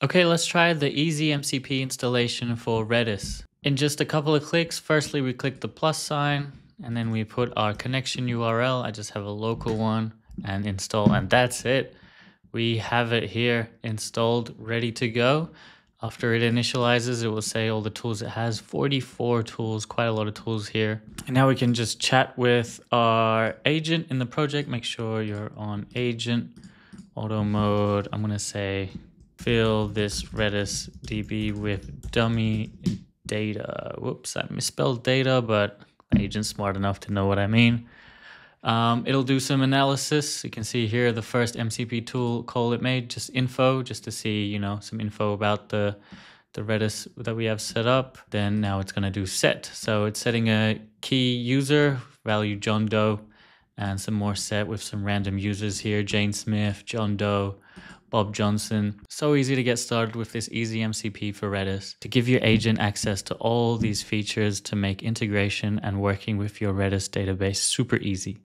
Okay, let's try the easy MCP installation for Redis. In just a couple of clicks, firstly we click the plus sign and then we put our connection URL. I just have a local one and install and that's it. We have it here installed, ready to go. After it initializes, it will say all the tools it has 44 tools, quite a lot of tools here. And now we can just chat with our agent in the project. Make sure you're on agent auto mode. I'm to say fill this Redis DB with dummy data. Whoops, I misspelled data, but agent's smart enough to know what I mean. Um, it'll do some analysis. You can see here the first MCP tool call it made, just info, just to see, you know, some info about the the Redis that we have set up. Then now it's going to do set. So it's setting a key user, value John Doe, and some more set with some random users here, Jane Smith, John Doe, Bob Johnson. So easy to get started with this easy MCP for Redis to give your agent access to all these features to make integration and working with your Redis database super easy.